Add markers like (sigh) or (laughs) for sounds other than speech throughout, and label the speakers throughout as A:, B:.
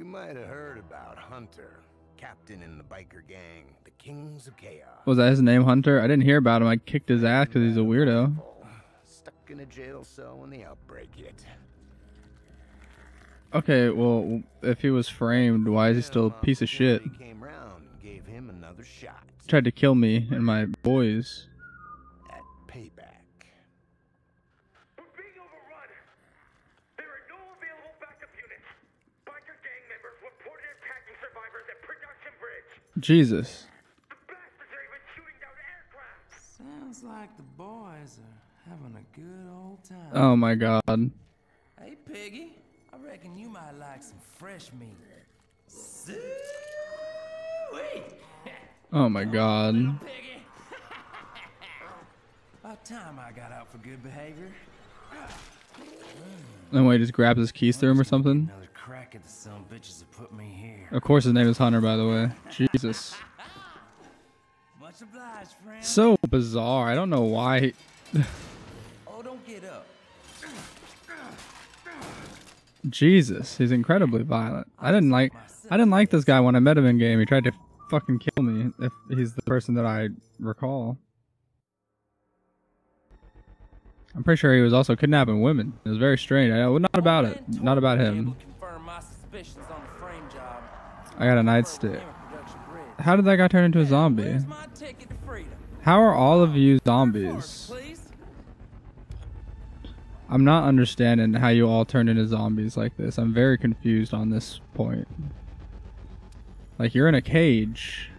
A: You might have heard about Hunter, captain in the biker gang, the Kings of Chaos.
B: Was that his name, Hunter? I didn't hear about him. I kicked his ass because he's a weirdo.
A: Stuck in a jail cell when the outbreak hit.
B: Okay, well, if he was framed, why is he still a piece of shit?
A: Came round and gave him another shot
B: Tried to kill me and my boys. Jesus.
C: The bastards are even shooting down aircraft.
D: Sounds like the boys are having a good old time.
B: Oh my god.
D: Hey, Piggy. I reckon you might like some fresh meat.
B: Oh my god. (laughs)
D: About time I got out for good behavior.
B: Wait, he just grabs his keys through him or something?
D: At the some bitches that put me here.
B: Of course his name is Hunter, by the way. Jesus.
D: Obliged.
B: So bizarre. I don't know why.
D: Oh, don't get up.
B: Jesus, he's incredibly violent. I didn't like I didn't like this guy when I met him in game. He tried to fucking kill me if he's the person that I recall. I'm pretty sure he was also kidnapping women. It was very strange. I not about it. Not about him. I got a nightstick.
D: Here at Production Bridge.
B: How did that guy turn into a zombie?
D: Where's my ticket to freedom?
B: How are all of you zombies? I'm not understanding how you all turned into zombies like this. I'm very confused on this point. Like you're in a cage.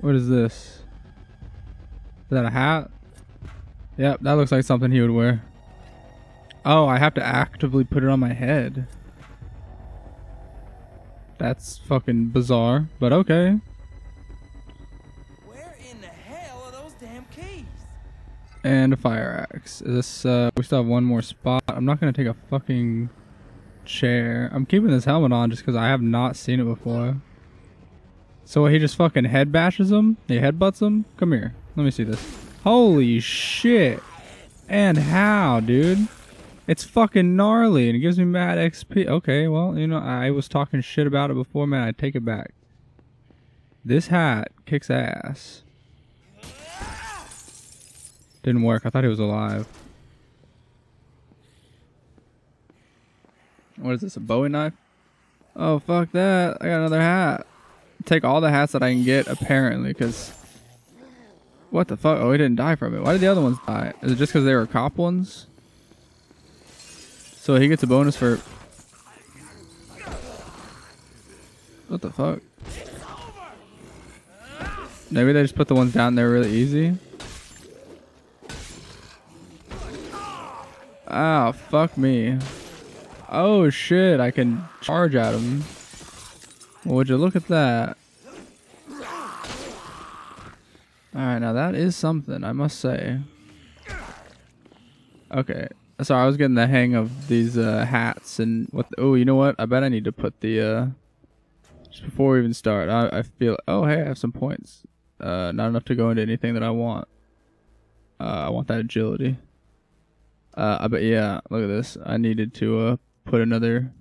B: What is this? Is that a hat? Yep, that looks like something he would wear. Oh, I have to actively put it on my head. That's fucking bizarre, but okay.
D: Where in the hell are those damn keys?
B: And a fire axe. Is this uh we still have one more spot. I'm not gonna take a fucking chair. I'm keeping this helmet on just because I have not seen it before. So he just fucking head bashes him? He headbutts him? Come here. Let me see this. Holy shit. And how, dude? It's fucking gnarly and it gives me mad XP. Okay, well, you know, I was talking shit about it before, man. I take it back. This hat kicks ass. Didn't work. I thought he was alive. What is this? A Bowie knife? Oh, fuck that. I got another hat. Take all the hats that I can get, apparently, because. What the fuck? Oh, he didn't die from it. Why did the other ones die? Is it just because they were cop ones? So he gets a bonus for. What the fuck? Maybe they just put the ones down there really easy. Oh, fuck me. Oh shit, I can charge at him. Well, would you look at that? Alright, now that is something, I must say. Okay. Sorry, I was getting the hang of these uh, hats and what. The, oh, you know what? I bet I need to put the. Uh, just before we even start, I, I feel. Oh, hey, I have some points. Uh, not enough to go into anything that I want. Uh, I want that agility. Uh, I bet yeah. Look at this. I needed to uh put another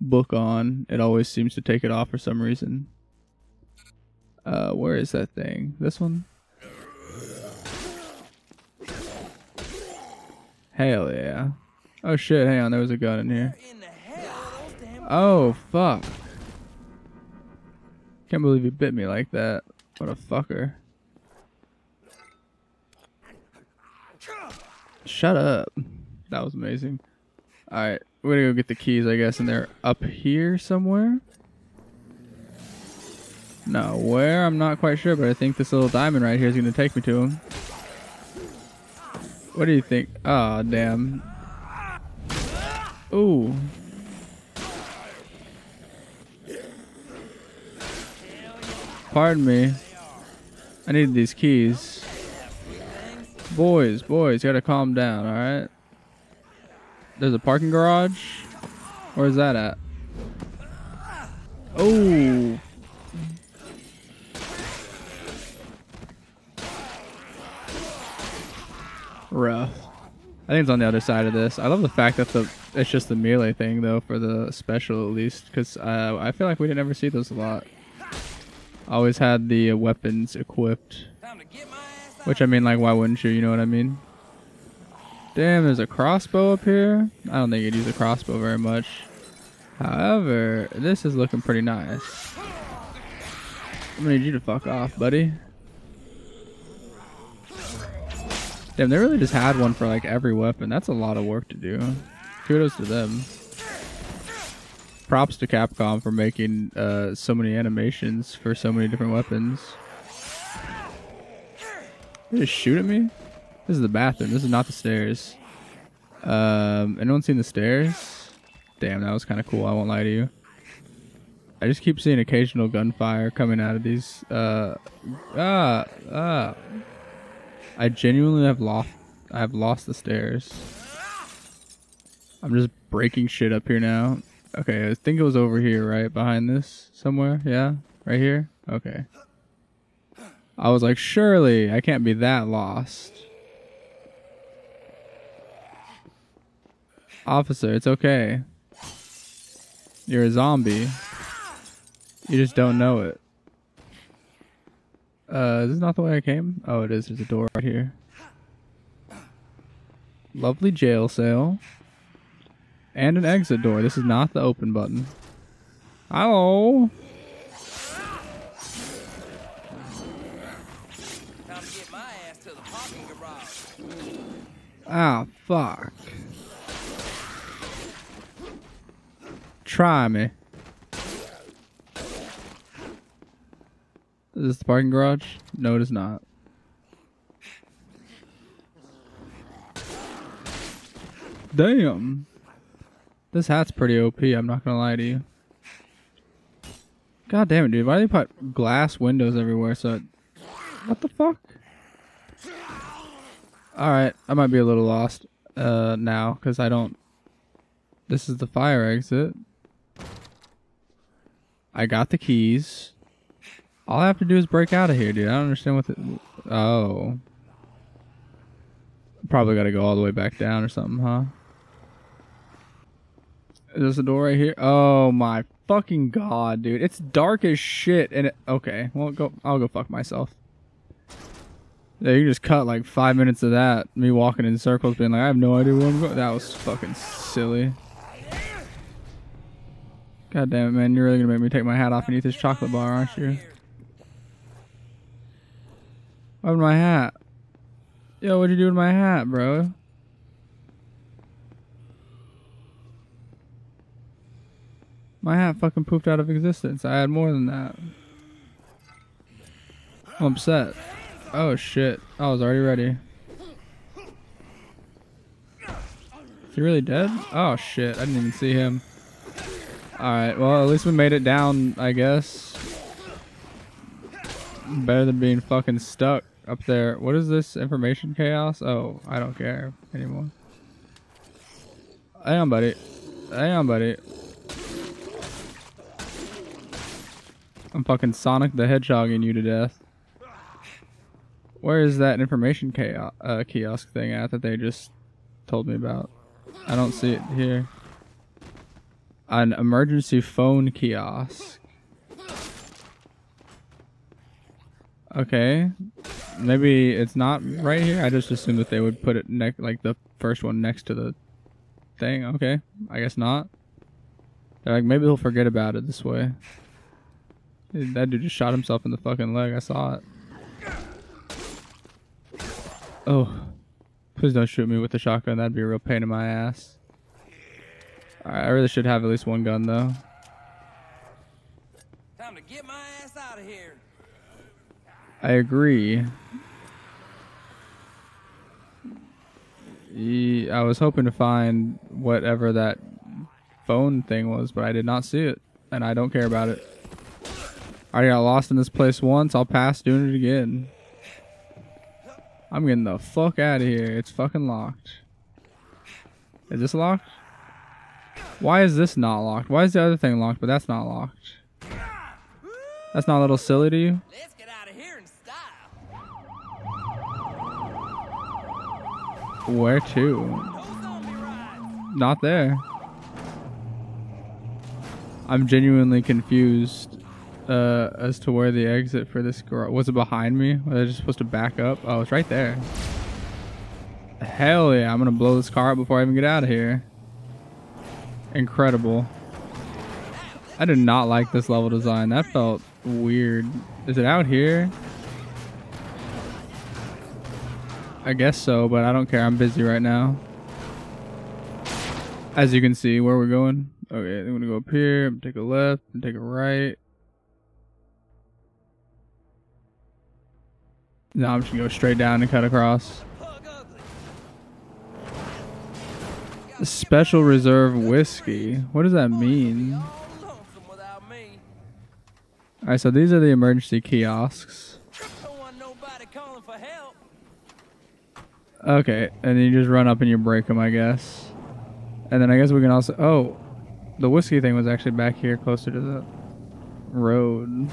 B: book on. It always seems to take it off for some reason. Uh, where is that thing? This one. Hell yeah. Oh shit, hang on, there was a gun in here.
D: In the hell are those damn
B: Oh fuck. Can't believe he bit me like that. What a fucker. Shut up. That was amazing. Alright, we're gonna go get the keys, I guess, and they're up here somewhere. No, where? I'm not quite sure, but I think this little diamond right here is gonna take me to him. What do you think? Oh, damn. Ooh. Pardon me. I need these keys. Boys, boys, you gotta calm down, alright? There's a parking garage? Where's that at? Oh. Rough. I think it's on the other side of this. I love the fact that the it's just the melee thing though for the special at least, because uh, I feel like we didn't ever see those a lot. Always had the weapons equipped, which I mean, like, why wouldn't you? You know what I mean? Damn, there's a crossbow up here. I don't think you'd use a crossbow very much. However, this is looking pretty nice. I'm gonna need you to fuck off, buddy. Damn, they really just had one for like every weapon. That's a lot of work to do. Kudos to them. Props to Capcom for making uh, so many animations for so many different weapons. They just shoot at me? This is the bathroom. This is not the stairs. Um, anyone seen the stairs? Damn, that was kind of cool. I won't lie to you. I just keep seeing occasional gunfire coming out of these. Uh, ah, ah. I genuinely have lost. I have lost the stairs. I'm just breaking shit up here now. Okay, I think it was over here, right behind this somewhere. Yeah, right here. Okay. I was like, surely I can't be that lost. Officer, it's okay. You're a zombie. You just don't know it. Uh, this is not the way I came? Oh, it is. There's a door right here. Lovely jail cell. And an exit door. This is not the open button. Hello. Ah, fuck. Try me. Is this the parking garage? No, it is not. Damn. This hat's pretty OP, I'm not gonna lie to you. God damn it, dude. Why do they put glass windows everywhere so it... What the fuck? Alright, I might be a little lost uh, now, because I don't... This is the fire exit. I got the keys. All I have to do is break out of here, dude. I don't understand what the... Oh. Probably gotta go all the way back down or something, huh? Is this a door right here? Oh my fucking god, dude. It's dark as shit and it... Okay, well, go. I'll go fuck myself. Yeah, you just cut like five minutes of that. Me walking in circles being like, I have no idea where I'm going. That was fucking silly. God damn it, man. You're really gonna make me take my hat off and eat this chocolate bar, aren't you? To my hat? Yo, what'd you do with my hat, bro? My hat fucking poofed out of existence. I had more than that. I'm upset. Oh shit. I was already ready. Is he really dead? Oh shit. I didn't even see him. Alright, well at least we made it down, I guess. Better than being fucking stuck up there. What is this? Information chaos? Oh, I don't care anymore. Hang on, buddy. Hang on, buddy. I'm fucking Sonic the Hedgehogging you to death. Where is that information chaos, uh, kiosk thing at that they just told me about? I don't see it here. An emergency phone kiosk. Okay. Maybe it's not right here. I just assumed that they would put it next, like the first one next to the thing. Okay. I guess not. They're like, maybe he'll forget about it this way. That dude just shot himself in the fucking leg. I saw it. Oh. Please don't shoot me with the shotgun. That'd be a real pain in my ass. I really should have at least one gun, though.
D: Time to get my ass out of here.
B: I agree. I was hoping to find whatever that phone thing was, but I did not see it, and I don't care about it. I got lost in this place once. I'll pass doing it again. I'm getting the fuck out of here. It's fucking locked. Is this locked? Why is this not locked? Why is the other thing locked, but that's not locked? That's not a little silly to you?
D: Let's get out of here in style.
B: Where to? Not there. I'm genuinely confused uh, as to where the exit for this garage was. It behind me? Was I just supposed to back up? Oh, it's right there. Hell yeah! I'm gonna blow this car up before I even get out of here. Incredible. I did not like this level design. That felt weird. Is it out here? I guess so, but I don't care. I'm busy right now. As you can see, where we're going. Okay, I'm gonna go up here, I'm take a left, and take a right. Now I'm just gonna go straight down and cut across. Special Reserve Whiskey. What does that mean? Alright, so these are the emergency kiosks.
D: Don't want nobody calling for help.
B: Okay, and then you just run up and you break them, I guess. And then I guess we can also. Oh, the whiskey thing was actually back here closer to the road.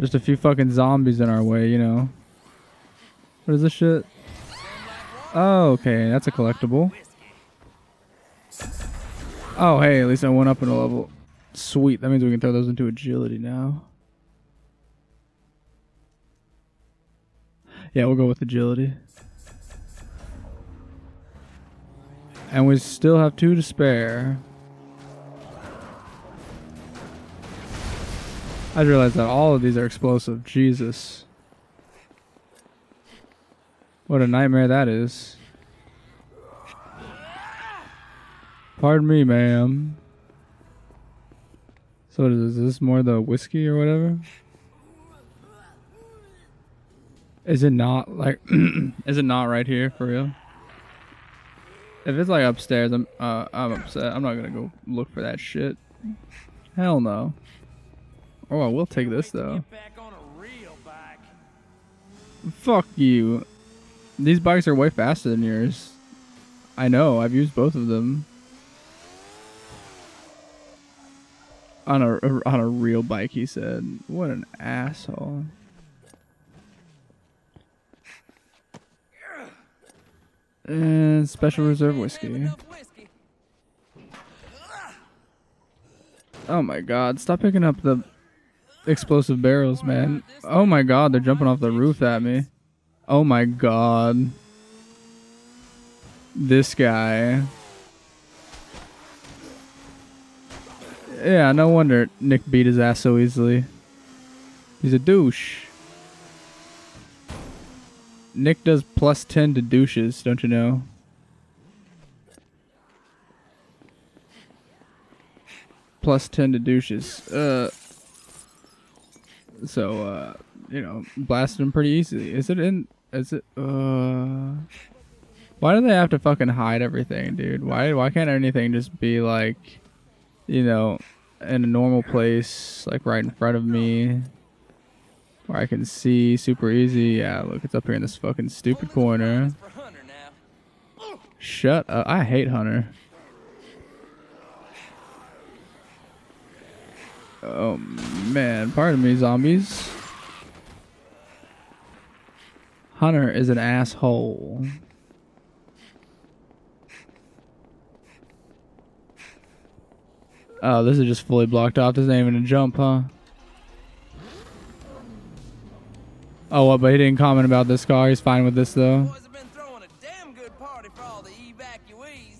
B: Just a few fucking zombies in our way, you know. What is this shit? Oh, okay, that's a collectible. Oh, hey, at least I went up in a level. Sweet, that means we can throw those into agility now. Yeah, we'll go with agility. And we still have two to spare. I just realized that all of these are explosive. Jesus. What a nightmare that is. Pardon me, ma'am. So? Is this more the whiskey or whatever? Is it not like (clears throat) is it not right here for real? If it's like upstairs, I'm uh I'm upset. I'm not gonna go look for that shit. Hell no. Oh, I will take this though. Fuck you. These bikes are way faster than yours. I know. I've used both of them. On a on a real bike, he said. What an asshole. And special reserve whiskey. Oh my god, stop picking up the explosive barrels, man. Oh my god, they're jumping off the roof at me. Oh my god. This guy. Yeah, no wonder Nick beat his ass so easily. He's a douche. Nick does plus 10 to douches, don't you know? Plus 10 to douches. Uh, so, uh, you know, blasted him pretty easily. Is it in. Is it. Uh. Why do they have to fucking hide everything, dude? Why why can't anything just be like, you know, in a normal place, like right in front of me, where I can see super easy? Yeah, look, it's up here in this fucking stupid corner. Shut up! I hate Hunter. Oh man, pardon me, zombies. Hunter is an asshole. Oh, this is just fully blocked off. This ain't even a jump, huh? Oh, what? But he didn't comment about this car. He's fine with this, though.
D: Boys have been throwing a damn good party for all the evacuees.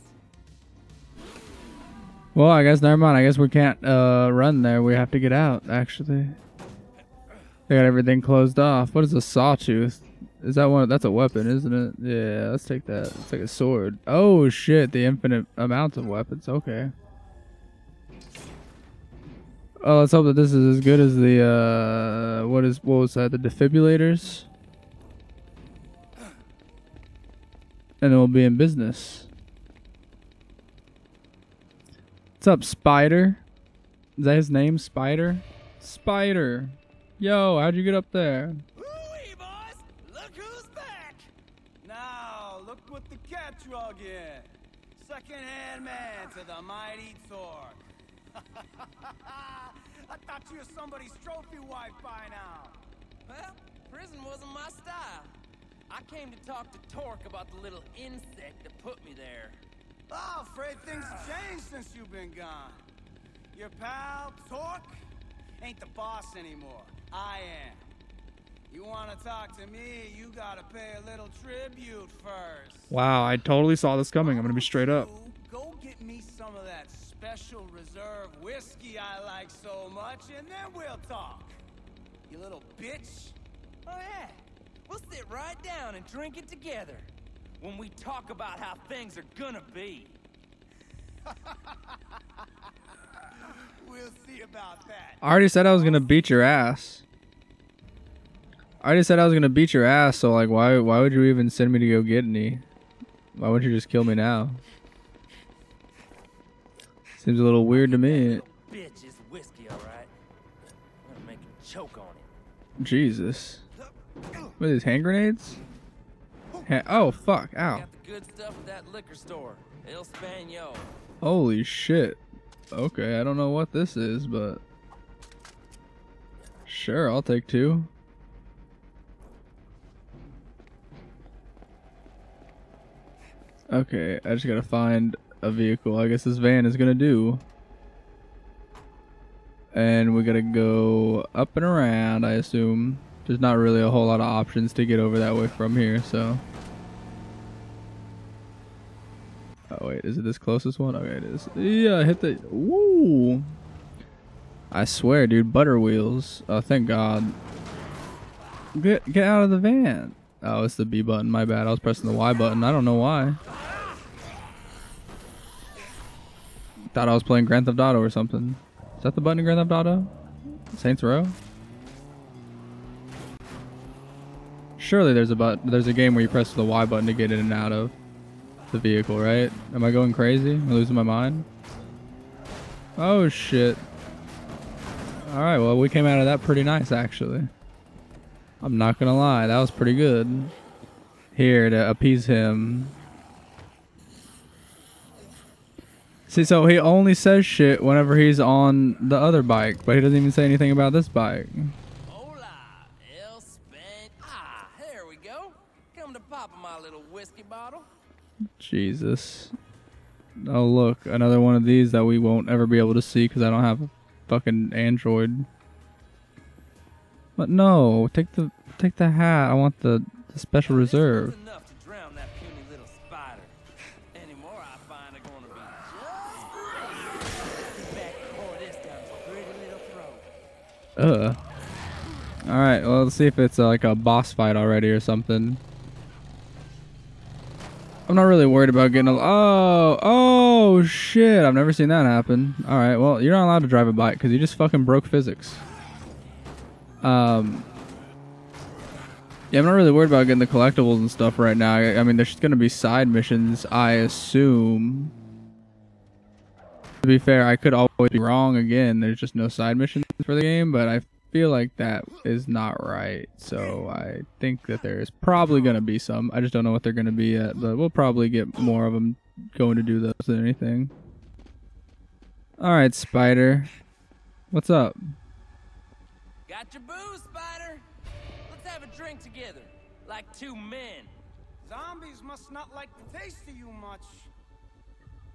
B: Well, I guess never mind. I guess we can't uh, run there. We have to get out. Actually, they got everything closed off. What is a sawtooth? Is that one? That's a weapon, isn't it? Yeah, let's take that. It's like a sword. Oh shit! The infinite amounts of weapons. Okay. Oh, let's hope that this is as good as the uh, what is what was that? The defibrillators. And it will be in business. What's up, Spider? Is that his name, Spider? Spider. Yo, how'd you get up there?
D: Ooh-wee, boys! Look who's back!
E: Now, look what the cat drug in. Second-hand man to the mighty Torque. (laughs) I thought you were somebody's trophy wife by now.
D: Well, prison wasn't my style. I came to talk to Torque about the little insect that put me there.
E: Oh, afraid things have changed since you've been gone. Your pal, Torque, ain't the boss anymore. I am. You wanna talk to me, you gotta pay a little tribute first.
B: Wow, I totally saw this coming. I'm gonna be straight up.
E: You Go get me some of that special reserve whiskey I like so much, and then we'll talk. You little bitch.
D: Oh yeah, we'll sit right down and drink it together. When we talk about how things are gonna be. (laughs)
E: We'll see about that.
B: I already said I was gonna beat your ass. I already said I was gonna beat your ass, so like why why would you even send me to go get any? Why wouldn't you just kill me now? Seems a little weird to me.
D: Bitch is whiskey, alright? I'm gonna make choke on it.
B: Jesus. What are these hand grenades? Ha- oh fuck! Ow!
D: Got the good stuff at that liquor store, El Spano.
B: Holy shit! Okay, I don't know what this is, but sure, I'll take two. Okay, I just gotta find a vehicle. I guess this van is gonna do. And we gotta go up and around, I assume. There's not really a whole lot of options to get over that way from here, so. Oh wait, is it this closest one? Okay, it is. Yeah, I hit the. Woo! I swear, dude, butter wheels. Oh, thank God. Get get out of the van. Oh, it's the B button. My bad. I was pressing the Y button. I don't know why. Thought I was playing Grand Theft Auto or something. Is that the button in Grand Theft Auto? Saints Row? Surely there's a but there's a game where you press the Y button to get in and out of the vehicle, right? Am I going crazy? Am I losing my mind? Oh shit. Alright, well we came out of that pretty nice actually. I'm not gonna lie, that was pretty good. Here to appease him. See, so he only says shit whenever he's on the other bike, but he doesn't even say anything about this bike.
D: Hola, El Span. Ah, there we go. Come to pop my little whiskey bottle.
B: Jesus. Oh look, another one of these that we won't ever be able to see because I don't have a fucking Android. But no, take the take the hat. I want the, the special reserve.
D: Pretty little throat.
B: Ugh. All right, well let's see if it's uh, like a boss fight already or something. I'm not really worried about getting a. Oh, oh shit! I've never seen that happen. All right, well you're not allowed to drive a bike because you just fucking broke physics. Um. Yeah, I'm not really worried about getting the collectibles and stuff right now. I, I mean, there's gonna be side missions, I assume. To be fair, I could always be wrong again. There's just no side missions for the game, but I feel like that is not right. So I think that there is probably gonna be some. I just don't know what they're gonna be yet, but we'll probably get more of them going to do those than anything. All right, Spider. What's up?
D: Got your booze, Spider? Let's have a drink together, like two men.
E: Zombies must not like the taste of you much.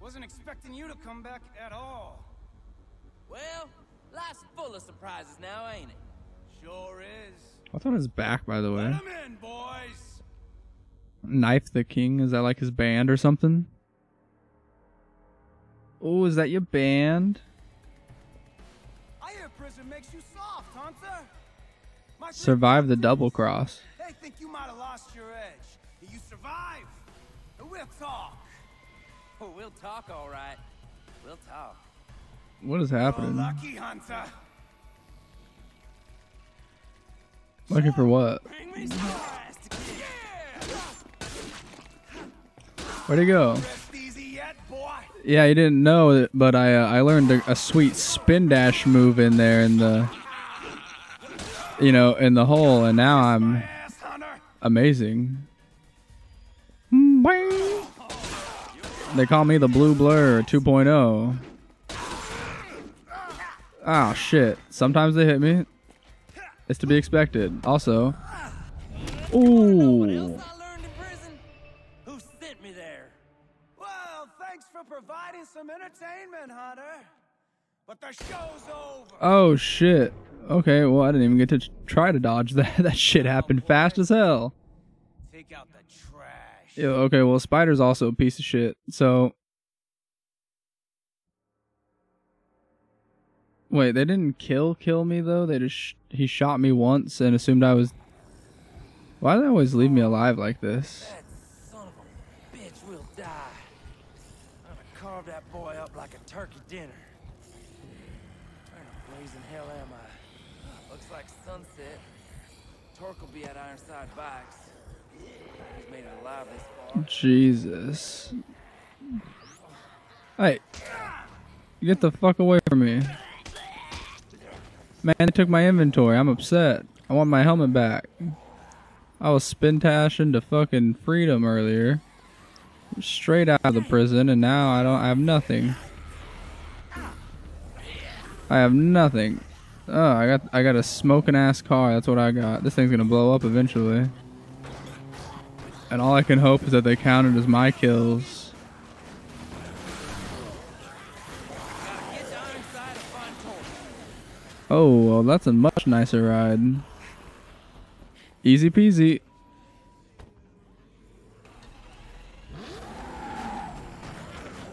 E: Wasn't expecting you to come back at all.
D: Well, life's full of surprises now, ain't it?
E: Sure is.
B: What's on his back, by the
E: Let
B: way?
E: 'em in, boys.
B: Knife the King. Is that like his band or something? Oh, is that your band?
E: I hear prison makes you soft, Hunter. My friend
B: Survive the double cross.
E: They think you might have lost your edge. You survive, and we'll talk.
D: Oh, (laughs) we'll talk, all right. We'll talk.
B: What is
E: You're
B: happening?
E: lucky, Hunter.
B: Looking for what?
D: Bring me some ass to Yeah!
B: Where'd he go?
E: Rest easy yet, boy.
B: Yeah, you didn't know, it, but I uh, I learned a, a sweet spin dash move in there in the, you know, in the hole, and now I'm amazing. Bang. They call me the Blue Blur 2.0. Oh ah, shit! Sometimes they hit me. It's to be expected. Also, Ooh.
D: else I learned in prison? Who sent me there?
E: Well, thanks for providing some entertainment, Hunter. But the show's over.
B: Oh shit. Okay, well I didn't even get to try to dodge (laughs) that. That shit happened fast as hell.
E: Take out the trash.
B: Yeah, okay, well Spider's also a piece of shit. So Wait, they didn't kill kill me though. They just sh- he shot me once and assumed I was Why do they always leave me alive like this?
D: That son of a bitch will die. I'm gonna carve that boy up like a turkey dinner. Where in the blazing hell am I? Looks like sunset. Torque will be at Ironside Bikes. He's made it alive this far.
B: Jesus. Hey. Get the fuck away from me. Man, they took my inventory. I'm upset. I want my helmet back. I was spin dashing to fucking freedom earlier. Straight out of the prison, and now I don't I have nothing. I have nothing. Oh, I got I got a smoking ass car. That's what I got. This thing's gonna blow up eventually. And all I can hope is that they counted as my kills. Oh, well, that's a much nicer ride. Easy peasy.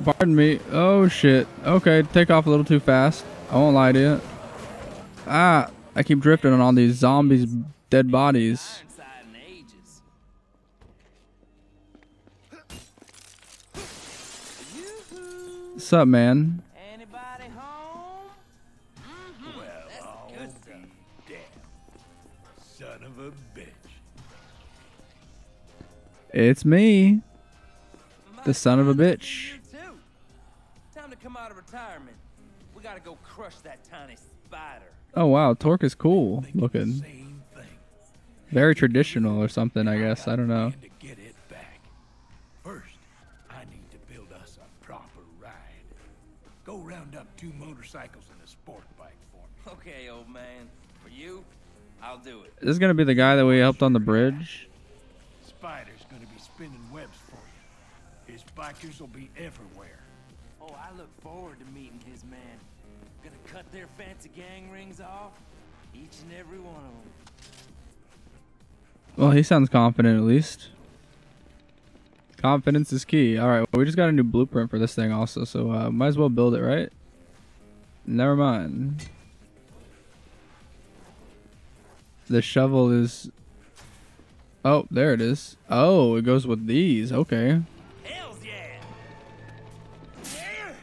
B: Pardon me. Oh, shit. Okay, take off a little too fast. I won't lie to you. Ah, I keep drifting on all these zombies' dead bodies. What's up, man?
D: Anybody home? Mm-hmm. That's the good stuff.
C: Son of a bitch.
B: It's me. The son of a bitch.
D: too. Time to come out of retirement. We gotta go crush that tiny spider.
B: Oh, wow. Torque is cool looking. Very traditional or something, I guess. I don't know.
C: Two motorcycles and a sport bike for me.
D: Okay, old man. For you, I'll do it.
B: Is this is gonna be the guy that we helped on the bridge?
C: Spider's gonna be spinning webs for you. His bikers will be everywhere.
D: Oh, I look forward to meeting his man. Gonna cut their fancy gang rings off. Each and every one of them.
B: Well, he sounds confident at least. Confidence is key. All right, well, we just got a new blueprint for this thing also, so uh, might as well build it, right? Never mind. The shovel is. Oh, there it is. Oh, it goes with these. Okay.
D: Hells yeah! Yeah!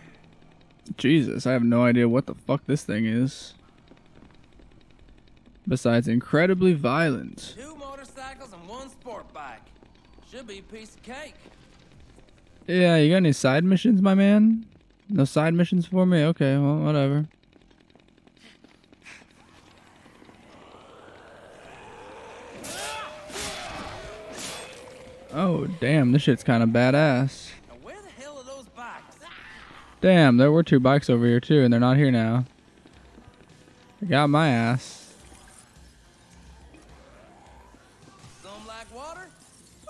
B: Jesus, I have no idea what the fuck this thing is. Besides, incredibly violent.
D: Two motorcycles and one sport bike. Should be a piece of cake.
B: Yeah, you got any side missions, my man? No side missions for me? Okay, well, whatever. Oh, damn, this shit's kind of badass.
D: Where the hell are those bikes?
B: Damn, there were two bikes over here too, and they're not here now. They got my ass.
D: Some like water?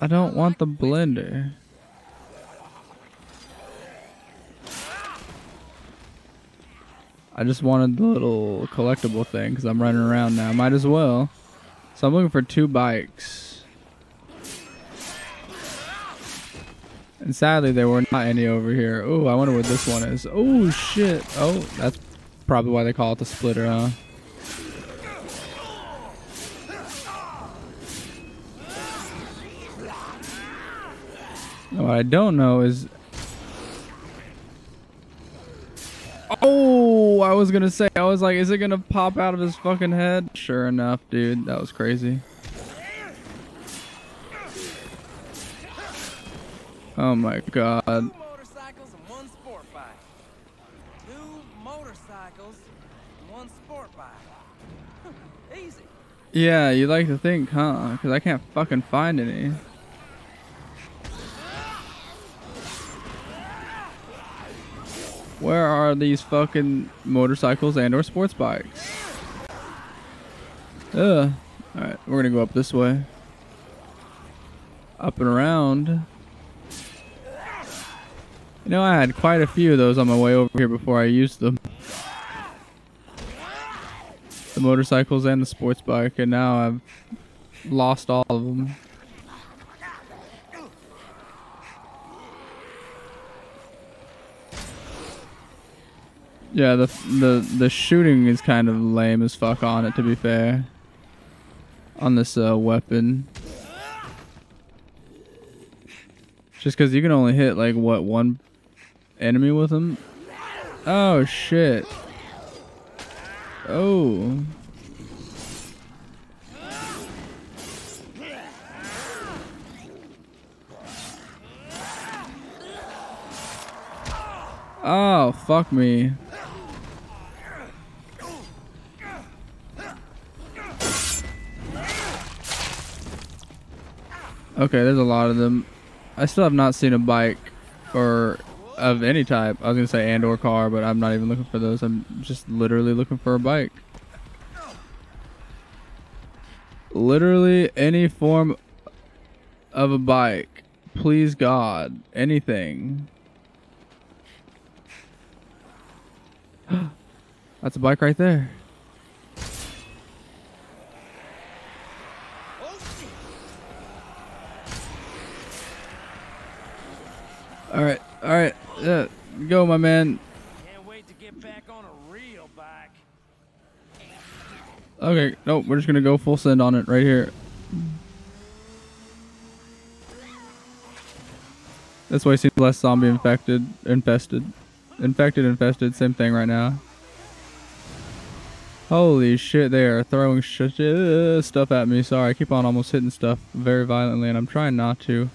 B: I don't want the blender. I just wanted the little collectible thing because I'm running around now. Might as well. So I'm looking for two bikes. And sadly, there were not any over here. Oh, I wonder what this one is. Oh, shit. Oh, that's probably why they call it the splitter, huh? What I don't know is. Oh, I was gonna say, I was like, is it gonna pop out of his fucking head? Sure enough, dude, that was crazy. Oh my god.
D: Motorcycles and one sport bike. Two motorcycles one sport bike. (laughs) Easy.
B: Yeah, you like to think, huh? Because I can't fucking find any. Where are these fucking motorcycles and or sports bikes? Ugh. Alright, we're gonna go up this way. up and around. You know, I had quite a few of those on my way over here before I used them. The motorcycles and the sports bike, and now I've lost all of them. Yeah, the the the shooting is kind of lame as fuck on it. To be fair, on this uh, weapon, just because you can only hit like what one enemy with them. Oh shit! Oh. Oh, fuck me. Okay, there's a lot of them. I still have not seen a bike or of any type. I was gonna say and or car, but I'm not even looking for those. I'm just literally looking for a bike. Literally any form of a bike. Please God, anything. (gasps) That's a bike right there. All right, all right, yeah, go, my man.
D: Can't wait to get back on a real bike.
B: Okay, nope, we're just gonna go full send on it right here. This way seems less zombie infected, infested, infected, infested. Same thing right now. Holy shit, they are throwing sh sh- stuff at me. Sorry, I keep on almost hitting stuff very violently, and I'm trying not to.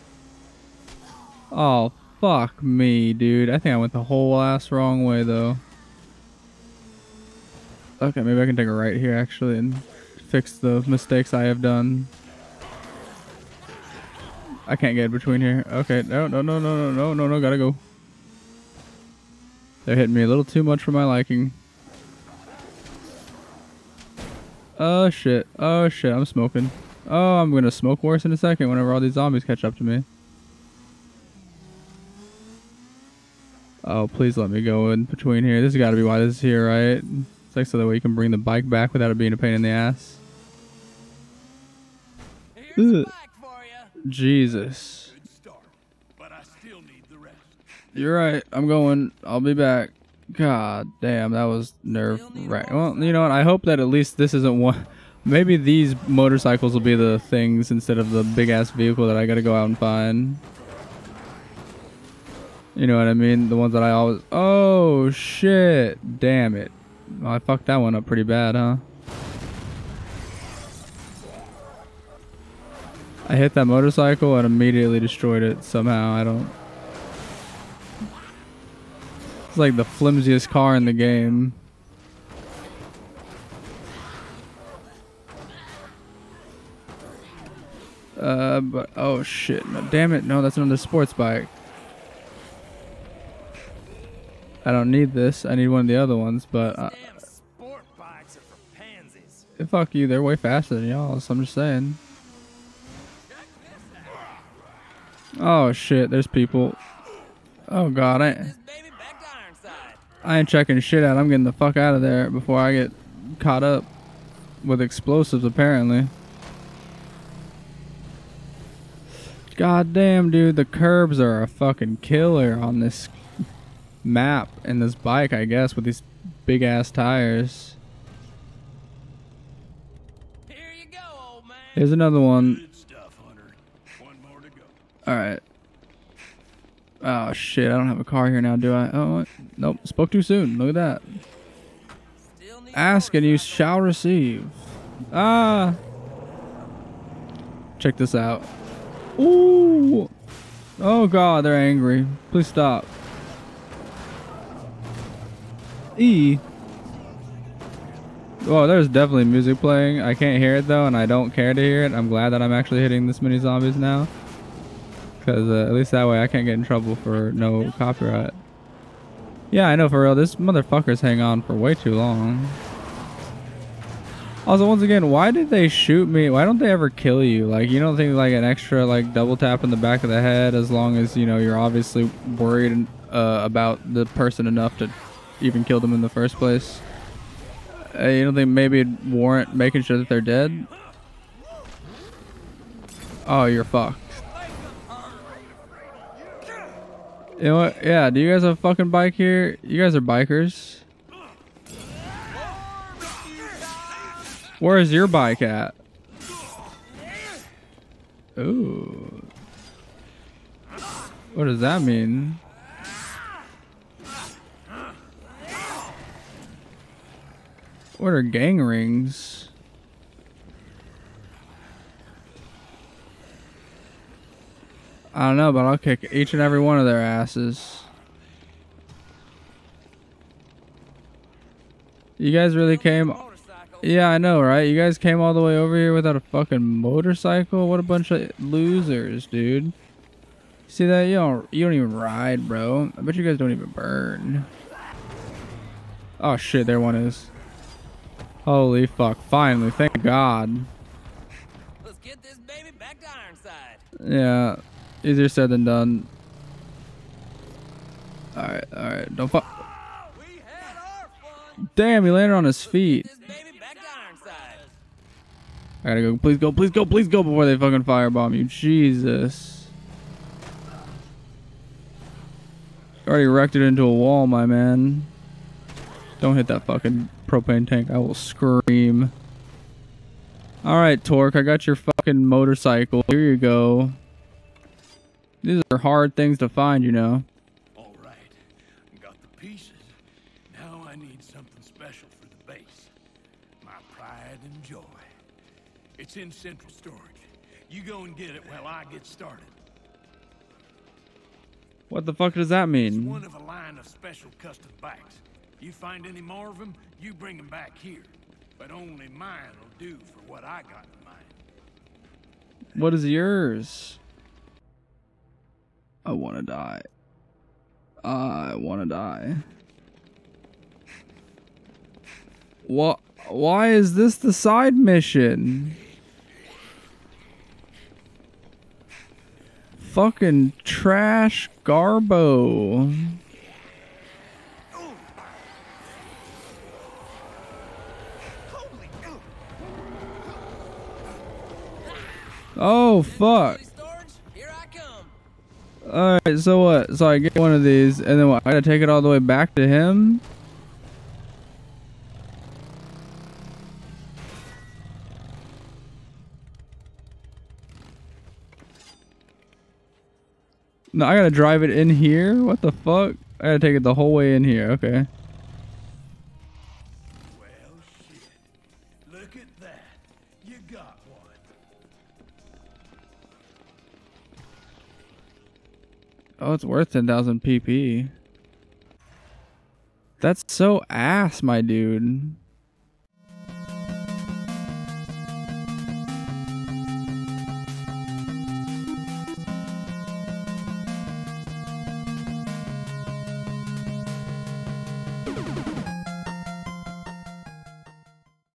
B: Oh, fuck me, dude. I think I went the whole ass wrong way, though. Okay, maybe I can take a right here, actually, and fix the mistakes I have done. I can't get between here. Okay, no, no, no, no, no, no, no, no, gotta go. They're hitting me a little too much for my liking. Oh shit. Oh shit, I'm smoking. Oh, I'm gonna smoke worse in a second whenever all these zombies catch up to me. Oh, please let me go in between here. This has gotta be why this is here, right? It's like so that way you can bring the bike back without it being a pain in the ass.
D: Here's a bike for you.
B: Jesus.
C: Start, but I still need the rest.
B: You're right. I'm going. I'll be back. God damn, that was nerve wracking. Well, you know what? I hope that at least this isn't one. (laughs) Maybe these motorcycles will be the things instead of the big ass vehicle that I gotta go out and find. You know what I mean? The ones that I always. Oh shit! Damn it! I fucked that one up pretty bad, huh? I hit that motorcycle and immediately destroyed it somehow. I don't. It's like the flimsiest car in the game. Uh, but oh shit! No, damn it! No, that's another sports bike. I don't need this. I need one of the other ones, but uh,
D: Damn sport bikes are for pansies.
B: fuck you. They're way faster than y'all. So I'm just saying. Oh shit! There's people. Oh god! I.
D: This baby back to Ironside.
B: I ain't checking shit out. I'm getting the fuck out of there before I get caught up with explosives, apparently. God damn, dude. The curbs are a fucking killer on this map and this bike, I guess, with these big ass tires.
D: Here you go, old man.
B: Here's another one.
C: Good stuff, Hunter. One more to go.
B: Alright. Oh shit, I don't have a car here now, do I? Oh, nope. Spoke too soon. Look at that. Ask and you shall receive. Ah. Check this out. Ooh. Oh god, they're angry. Please stop. E. Oh, there's definitely music playing. I can't hear it though, and I don't care to hear it. I'm glad that I'm actually hitting this many zombies now. Because uh, at least that way I can't get in trouble for no copyright. Yeah, I know for real. This motherfucker's hang on for way too long. Also, once again, why did they shoot me? Why don't they ever kill you? Like, you don't think like an extra like double tap in the back of the head, as long as you know you're obviously worried uh, about the person enough to even killed them in the first place. Uh, you don't think maybe it'd warrant making sure that they're dead? Oh, you're fucked. You know what? Yeah, do you guys have a fucking bike here? You guys are bikers. Where is your bike at? Ooh. What does that mean? What are gang rings? I don't know, but I'll kick each and every one of their asses. You guys really came... Yeah, I know, right? You guys came all the way over here without a fucking motorcycle? What a bunch of losers, dude. See that? You don't, you don't even ride, bro. I bet you guys don't even burn. Oh shit, there one is. Holy fuck. Finally, thank God.
D: Let's get this baby back to Ironside.
B: Yeah, easier said than done. Alright, alright, don't fuck.
D: We had our fun.
B: Damn, he landed on his feet.
D: This baby back to Ironside.
B: I gotta go. Please go. Please go. Please go before they fucking firebomb you. Jesus. Already wrecked it into a wall, my man. Don't hit that fucking propane tank. I will scream. Alright, Torque. I got your fucking motorcycle. Here you go. These are hard things to find, you know.
F: All right, got the pieces. Now I need something special for the base. My pride and joy. It's in central storage. You go and get it while I get started.
B: What the fuck does that
F: It's
B: mean?
F: one of a line of special custom bikes. You find any more of them, you bring them back here. But only mine will do for what I got in mind.
B: What is yours? I want to die. I want to die. What? Why is this the side mission? Fucking trash Garbo. Oh fuck. Alright, so what? So I get one of these, and then what? I gotta take it all the way back to him? No, I gotta drive it in here? What the fuck? I gotta take it the whole way in here, okay. Oh, it's worth 10,000 PP. That's so ass, my dude.